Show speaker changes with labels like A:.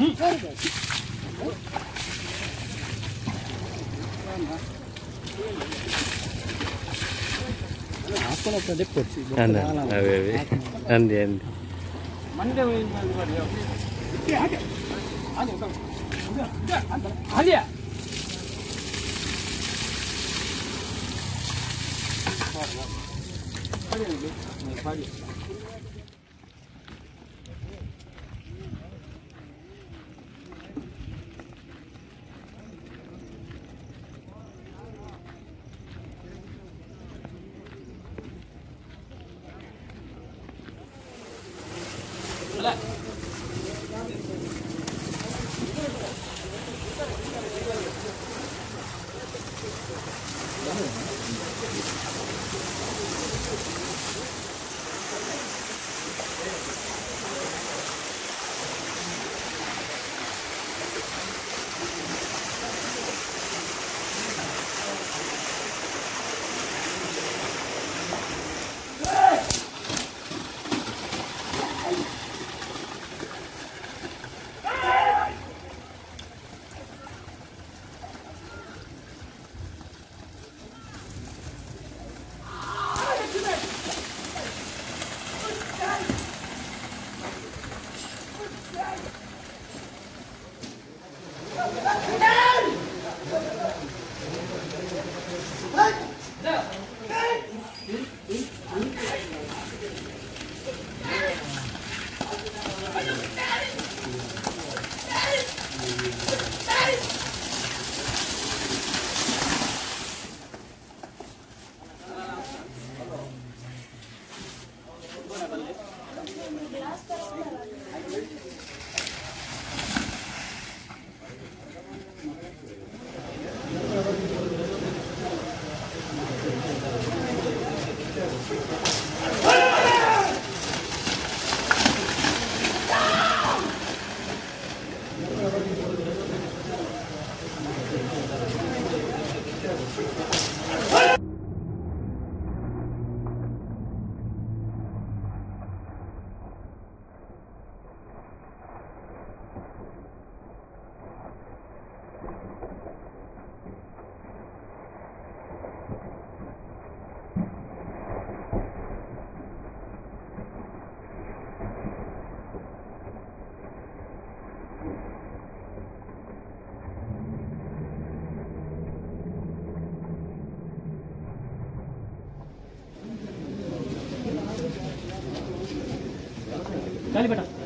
A: అవి
B: అవి అంది అంది అదే అదే 来。
A: What? No. Thank you. चल बेटा